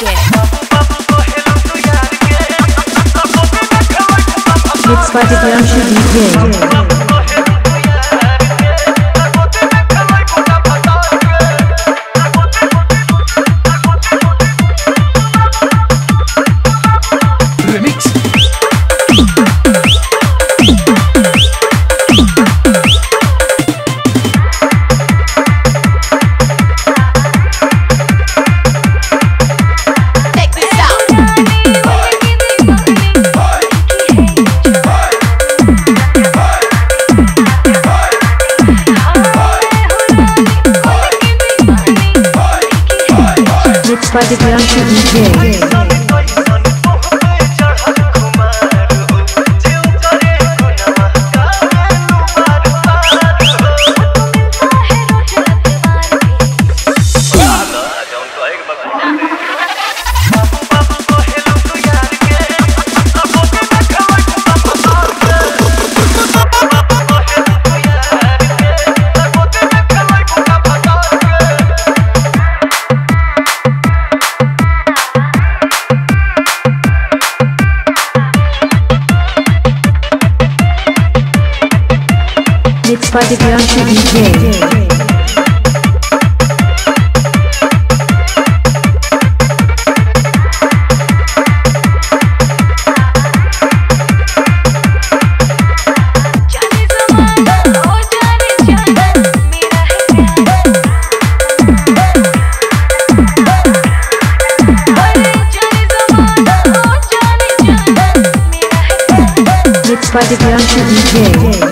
It's party time, ihr am by the Priyanshu DJ. Mixed by the Priyanshu DJ. By DJ.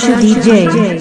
Social DJ.